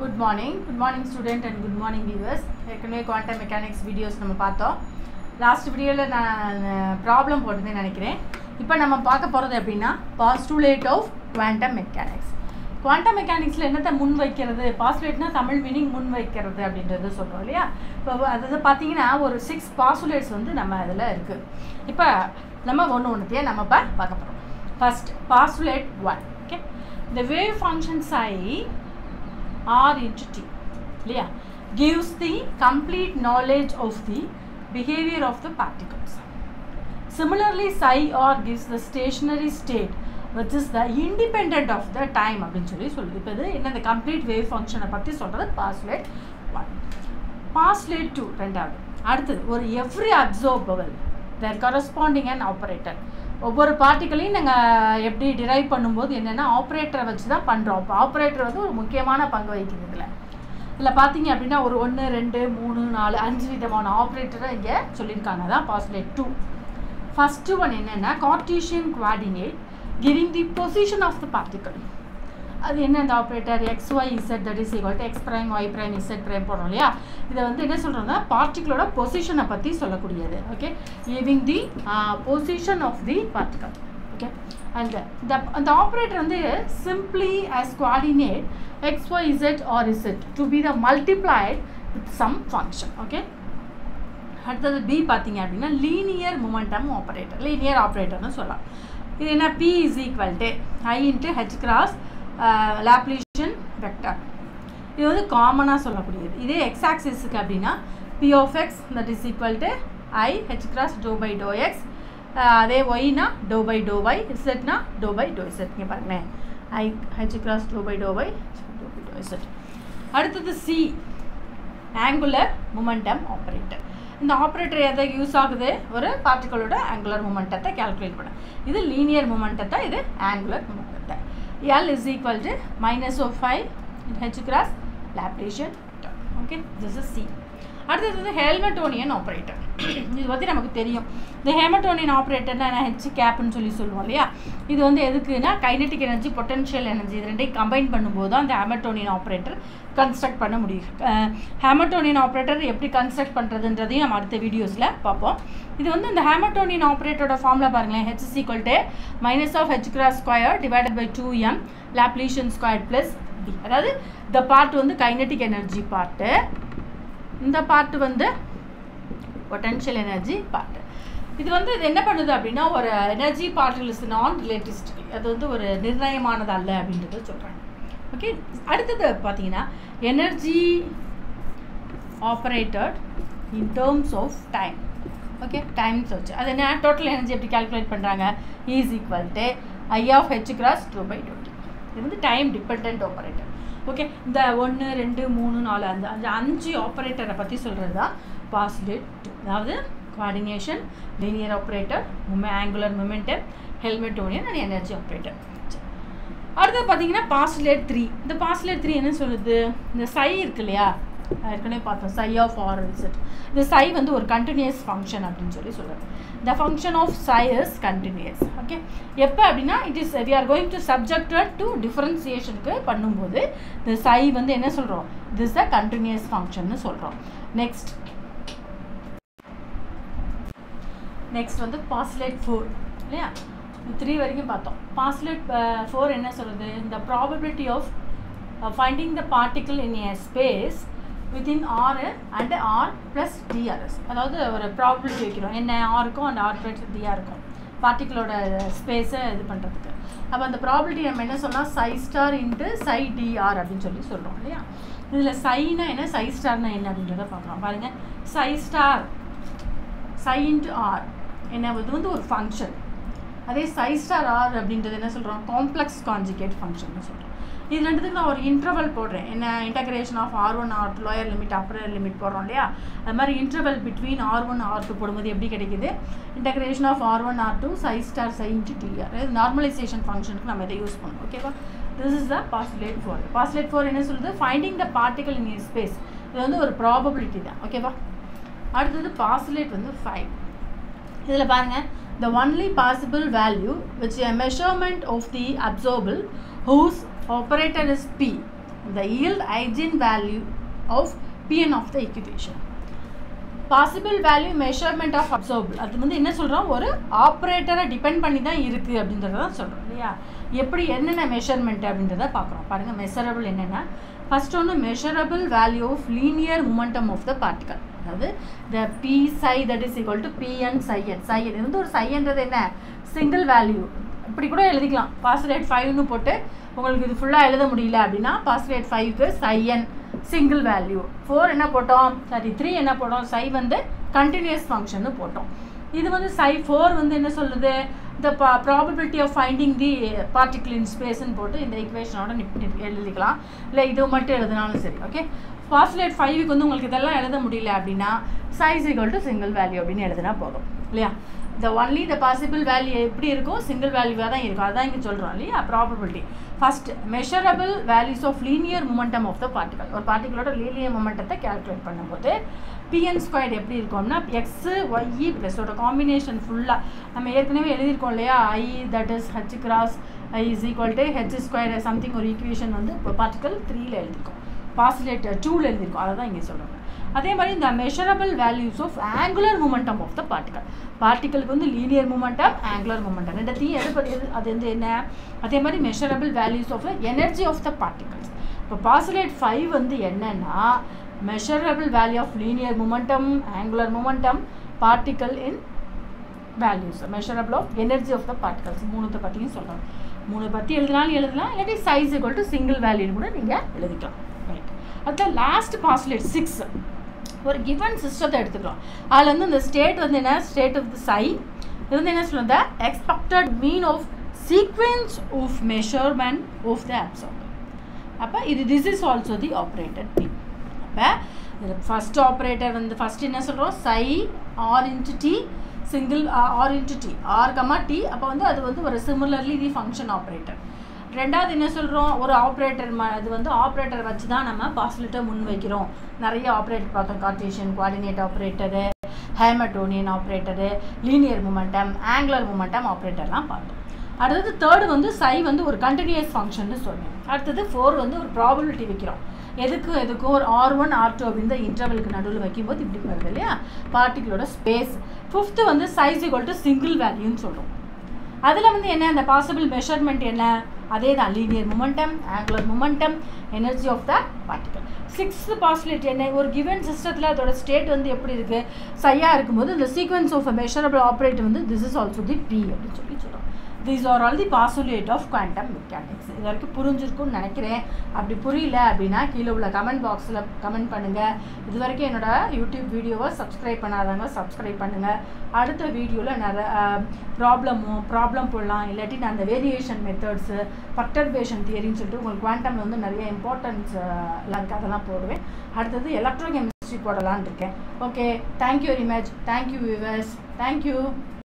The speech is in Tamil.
Good morning good morning student and good morning viewers ஏற்கனவே குவாண்டம் மெக்கானிக்ஸ் வீடியோஸ் நம்ம பார்த்தோம். லாஸ்ட் வீடியோவில் நான் ப்ராப்ளம் போட்டதுன்னு நினைக்கிறேன். இப்போ நம்ம பார்க்க போகிறது எப்படின்னா postulate of quantum mechanics quantum மெக்கானிக்ஸில் என்னத்தை முன் வைக்கிறது பாஸ்டுலேட்னா தமிழ் மீனிங் முன் வைக்கிறது அப்படின்றது சொல்கிறோம் இல்லையா? இப்போ அதாவது பார்த்தீங்கன்னா ஒரு சிக்ஸ் பாஸ்டுலேட்ஸ் வந்து நம்ம இதில் இருக்குது இப்போ நம்ம ஒன்று ஒன்றுத்தையே நம்ம இப்போ பார்க்க போகிறோம் first postulate one okay the wave function psi r into t இல்லையா gives the complete knowledge of the behavior of the particles similarly psi r gives the stationary state which is the independent of the time அப்படின்னு சொல்லி சொல்லுது இப்போ இது என்ன இந்த கம்ப்ளீட் வேவ் ஃபங்க்ஷனை பற்றி சொல்கிறது பாஸ்லேட் ஒன் பாஸ்லேட் டூ ரெண்டாவது அடுத்தது ஒரு every observable there corresponding and operator ஒவ்வொரு பார்ட்டிகளையும் நாங்கள் எப்படி டிரைவ் பண்ணும்போது என்னென்னா ஆப்ரேட்டரை வச்சு தான் பண்ணுறோம் இப்போ ஆப்ரேட்டர் வந்து ஒரு முக்கியமான பங்கு வகிக்குது இதில். இதில் பார்த்தீங்க அப்படின்னா ஒரு ஒன்று ரெண்டு மூணு நாலு அஞ்சு விதமான ஆப்ரேட்டரை இங்கே சொல்லியிருக்காங்க. தான் பாஸ்லேட் டூ ஃபஸ்ட்டு ஒன் என்னென்னா Cartesian coordinate giving the position of the particle அது என்ன அந்த operator x y z that is equal to x prime y prime z prime போடுறோம் இல்லையா? இதை வந்து என்ன சொல்கிறோம்னா பார்ட்டிகளோட பொசிஷனை பற்றி சொல்லக்கூடியது okay giving the position of the particle okay and இந்த அந்த ஆப்ரேட்டர் வந்து simply as coordinate x y z are z to be the multiplied with some function okay அடுத்தது பி பார்த்தீங்க அப்படின்னா லீனியர் மொமெண்டம் ஆப்ரேட்டர் லீனியர் ஆப்ரேட்டர்னு சொல்லலாம். இது என்ன? P is equal to i into h cross Laplacian vector இது வந்து காமனாக சொல்லக்கூடியது. இதே எக்ஸ் ஆக்சிஸுக்கு அப்படின்னா P of x that is equal to i h cross del by del x அதே ஒய்னா டோ பை டோ ஒய் இசட்னா டோ பை டோ இசட் இங்கே பாருங்களேன் i h cross del by del y del by del z அடுத்தது சி ஆங்குலர் மொமெண்டம் ஆப்ரேட்டர் இந்த ஆப்ரேட்டர் எதை யூஸ் ஆகுது? ஒரு பார்ட்டிகளோட ஆங்குலர் மொமெண்டத்தை கேல்குலேட் பண்ண. இது லீனியர் மொமெண்டத்தை இது angular L is equal to minus of 5 in H cross Laplacian term. Okay, this is C. அடுத்தது வந்து ஹெல்மெட்டோனியன் ஆப்ரேட்டர் இது பற்றி நமக்கு தெரியும். இந்த ஹெமட்டோனியன் ஆப்ரேட்டர்னா என்ன ஹெச் கேப்னு சொல்லி சொல்லுவோம் இல்லையா? இது வந்து எதுக்குன்னா கைனட்டிக் எனர்ஜி பொட்டன்ஷியல் எனர்ஜி இது ரெண்டையும் கம்பைன் பண்ணும்போது தான் அந்த ஹெமட்டோனியன் ஆப்ரேட்டர் கன்ஸ்ட்ரக்ட் பண்ண முடியும். ஹேமட்டோனியன் ஆப்ரேட்டர் எப்படி கன்ஸ்ட்ரக்ட் பண்ணுறதுன்றதையும் நம்ம அடுத்த வீடியோஸில் பார்ப்போம். இது வந்து இந்த ஹேமட்டோனியன் ஆப்ரேட்டரோட ஃபார்மில் பாருங்களேன். H is equal equal to minus of h cross square divided by two m Laplacian square plus T அதாவது இந்த பார்ட் வந்து கைனட்டிக் எனர்ஜி பார்ட்டு இந்த பார்ட் வந்து பொட்டன்ஷியல் எனர்ஜி பார்ட் இது வந்து இது என்ன பண்ணுது அப்படின்னா ஒரு எனர்ஜி பார்ட்டில் இஸ் நான் ரிலேட்டிஸ்டிக் அது வந்து ஒரு நிர்ணயமானது அல்ல அப்படின்றத சொல்கிறாங்க ஓகே அடுத்தது பார்த்தீங்கன்னா energy operated in terms of time okay times வச்சு அது என்ன? டோட்டல் எனர்ஜி எப்படி கால்குலேட் பண்ணுறாங்க is equal to I of H cross two by twenty இது வந்து டைம் டிபெண்ட் ஆப்ரேட்டர் ஓகே இந்த ஒன்று ரெண்டு மூணு நாலு அந்த அந்த அஞ்சு ஆப்ரேட்டரை பற்றி சொல்கிறது தான் பாசிலேட் டூ அதாவது coordination linear operator முமே angular momentum Hamiltonian and energy operator அடுத்து பார்த்தீங்கன்னா பாஸ்லேட் த்ரீ இந்த பாஸ்லேட் த்ரீ என்ன சொல்லுது? இந்த சை இருக்கு இல்லையா? ஏற்கனவே பார்த்தோம் சை ஆஃப் ஆர் இசட் இந்த சை வந்து ஒரு கண்டினியூஸ் ஃபங்க்ஷன் அப்படின்னு சொல்லி சொல்கிறேன் the function of psi is continuous okay எப்போ அப்படின்னா it is we are going to subjected to டிஃப்ரென்சியேஷனுக்கு பண்ணும்போது இந்த சை வந்து என்ன சொல்கிறோம் திஸ் அ கண்டினியூஸ் ஃபங்க்ஷன் சொல்கிறோம் நெக்ஸ்ட் நெக்ஸ்ட் வந்து பாஸ்லேட் ஃபோர் இல்லையா? த்ரீ வரைக்கும் பார்த்தோம். பாஸ்லேட் ஃபோர் uh, என்ன சொல்கிறது இந்த probability of finding the particle in a space within R and R plus DRS அதாவது ஒரு ப்ராபிலிட்டி வைக்கிறோம். என்ன ஆருக்கும் அண்ட் ஆர் ப்ளஸ் டிஆர் இருக்கும். பார்ட்டிகளோட ஸ்பேஸை இது பண்ணுறதுக்கு அப்போ அந்த ப்ராபிலிட்டி நம்ம என்ன சொன்னால் psi star into psi DR அப்படின்னு சொல்லி சொல்கிறோம் இல்லையா? இதில் சைனா என்ன சை ஸ்டார்னா என்ன அப்படின்றத பார்க்குறோம். பாருங்கள் psi star psi into R என்ன இது வந்து ஒரு ஃபங்க்ஷன் அதே சை ஸ்டார் ஆர் அப்படின்றது என்ன சொல்கிறோம் காம்ப்ளெக்ஸ் கான்ஜிகேட் ஃபங்க்ஷன் சொல்கிறோம் இது ரெண்டுத்துக்கு நான் ஒரு இன்டர்வல் போடுறேன். என்ன integration of r one r two lower limit upper limit போடுறோம் இல்லையா? அது மாதிரி interval between r one r two போடும்போது எப்படி கிடைக்குது? Integration of r one r two psi star psi into d r இது நார்மலைசேஷன் ஃபங்க்ஷனுக்கு நம்ம இதை யூஸ் பண்ணுவோம் ஓகேவா this is the postulate four postulate four என்ன சொல்லுது? Finding the particle in space இது வந்து ஒரு ப்ராபபிலிட்டி தான். ஓகேவா அடுத்தது பாஸ்லேட் வந்து ஃபைவ் இதில் பாருங்கள் the only possible value which a measurement of the absorbable whose operator is p the yield eigenvalue of Pn of the equation. Possible value measurement of observable அது வந்து என்ன சொல்கிறோம் ஒரு ஆப்ரேட்டரை டிபெண்ட் பண்ணி தான் இருக்குது அப்படின்றத தான் சொல்கிறோம் இல்லையா? எப்படி என்னென்ன மெஷர்மெண்ட் அப்படின்றத பார்க்குறோம். பாருங்கள் மெஷரபிள் என்னென்னா ஃபஸ்ட் ஒன்று measurable value of linear momentum of the particle அதாவது the P psi that is equal to p n psi n psi n இது வந்து ஒரு சைன்றது என்ன? சிங்கிள் வேல்யூ இப்படி கூட எழுதிக்கலாம். பாஸ்ரேட் ஃபைவ்னு போட்டு உங்களுக்கு இது ஃபுல்லாக எழுத முடியல அப்படின்னா பாஸ்ரேட் ஃபைவ்க்கு சைஎன் சிங்கிள் வேல்யூ ஃபோர் என்ன போட்டோம்? சாரி த்ரீ என்ன போட்டோம்? சை வந்து கண்டினியூஸ் ஃபங்க்ஷன் போட்டோம். இது வந்து சை ஃபோர் வந்து என்ன சொல்லுது? The probability of finding the particular in ஸ்பேஸ்ன்னு போட்டு இந்த ஈக்குவேஷனோட எழுதிக்கலாம். இல்லை இது மட்டும் எழுதினாலும் சரி ஓகே பாஸ்லேட் ஃபைவுக்கு வந்து உங்களுக்கு இதெல்லாம் எழுத முடியல அப்படின்னா psi's equal to single value அப்படின்னு எழுதுனா போதும். இல்லையா? The only the possible value எப்படி இருக்கும் சிங்கிள் வேல்யூவாக தான் இருக்கும். அதான் இங்கே சொல்கிறோம் இல்லையா? Probability first measurable values of linear momentum of the particle ஒரு பார்ட்டிகளோட லீனியர் மூமெண்டத்தை கேல்குலேட் பண்ணும்போது பிஎன் ஸ்கொயர் எப்படி இருக்கும்னா எக்ஸு ஒய்இ ப்ளஸோட காம்பினேஷன் ஃபுல்லாக நம்ம ஏற்கனவே எழுதியிருக்கோம் இல்லையா? I that is h cross i is equal to h square something ஒரு ஈக்குவேஷன் வந்து இப்போ பார்ட்டிகல் த்ரீயில் எழுதியிருக்கோம். பாசிலேட் டூவில் எழுதியிருக்கோம். அதை தான் இங்கே சொல்கிறாங்க அதே மாதிரி இந்த measurable values of angular momentum of the particle பார்ட்டிகளுக்கு வந்து லீனியர் மூமெண்டம் ஆங்குலர் மூமெண்டம் ரெண்டத்தையும் எது பற்றி அது வந்து என்ன? அதே மாதிரி measurable values of energy of the particles இப்போ பாசிலேட் ஃபைவ் வந்து என்னன்னா measurable value of linear momentum angular momentum particle in values measurable of energy of the particles மூணுத்தை பற்றியும் சொல்கிறாங்க மூணு பற்றி எழுதினாலும் எழுதலாம் இல்லாட்டி சைஸ் ஈக்குவல் டு சிங்கிள் வேல்யூன்னு கூட நீங்கள் எழுதிக்கலாம். அடுத்த லாஸ்ட் பாஸ்லேட் சிக்ஸ் ஒரு கிவன் சிஸ்டத்தை எடுத்துக்கிறோம். அதில் வந்து இந்த ஸ்டேட் வந்து என்ன? ஸ்டேட் ஆஃப் த சை இது வந்து என்ன சொல்லுங்க expected mean of sequence of measurement of the observer அப்போ இது this is also the operator P அப்போ இதில் ஃபஸ்ட் ஆப்ரேட்டர் வந்து ஃபஸ்ட் என்ன சொல்கிறோம் psi r into t single r into t r comma t அப்போ வந்து அது வந்து ஒரு சிமிலர்லி தி ஃபங்க்ஷன் ஆப்ரேட்டர் ரெண்டாவது என்ன சொல்கிறோம் ஒரு ஆப்ரேட்டர் ம அது வந்து ஆப்ரேட்டர் வச்சு தான் நம்ம பாசிலிட்டை முன் வைக்கிறோம். நிறைய ஆப்ரேட்டர் பார்த்தோம். Cartesian coordinate operator Hamiltonian operator linear momentum angular momentum ஆப்ரேட்டர்லாம் பார்த்தோம். அடுத்தது தேர்டு வந்து சை வந்து ஒரு கண்டினியூஸ் ஃபங்க்ஷன் சொன்னோம். அடுத்தது ஃபோர் வந்து ஒரு ப்ராபபிலிட்டி வைக்கிறோம். எதுக்கு எதுக்கும்? ஒரு ஆர் ஒன் ஆர் டூ அப்படின்னு இன்டர்வலுக்கு நடுவில் வைக்கும்போது இப்படி வருது இல்லையா? பார்ட்டிகளோட ஸ்பேஸ் ஃபிஃப்த்து வந்து சைஸ் ஈக்குவல் டு சிங்கிள் வேல்யூன்னு சொல்கிறோம் அதில் வந்து என்ன அந்த பாசிபிள் மெஷர்மெண்ட் என்ன? அதே தான் linear momentum angular momentum energy of the particle sixth possibility என்ன? ஒரு கிவன் சிஸ்டத்தில் அதோட ஸ்டேட் வந்து எப்படி இருக்குது சையாக இருக்கும்போது இந்த சீக்வன்ஸ் ஆஃப் மெஷரபிள் ஆப்ரேட் வந்து this is also the P அப்படின்னு சொல்லி these are all the postulate of quantum mechanics இது வரைக்கும் புரிஞ்சிருக்கும்னு நினைக்கிறேன். அப்படி புரியல அப்படின்னா கீழே உள்ள கமெண்ட் பாக்ஸில் கமெண்ட் பண்ணுங்கள் இது வரைக்கும் என்னோட யூடியூப் வீடியோவை சப்ஸ்கிரைப் பண்ணாதவங்க சப்ஸ்கிரைப் பண்ணுங்கள் அடுத்த வீடியோவில் நிறைய ப்ராப்ளமும் ப்ராப்ளம் போடலாம். இல்லாட்டி நான் அந்த வேரியேஷன் மெத்தட்ஸு பர்டர்பேஷன் தியரின்னு சொல்லிட்டு உங்களுக்கு குவாண்டமில் வந்து நிறைய இம்பார்ட்டன்ஸ் எல்லாம் இருக்குது அதெல்லாம் போடுவேன். அடுத்தது எலக்ட்ரோ கெமிஸ்ட்ரி போடலான் இருக்கேன் okay thank you very much thank you viewers thank you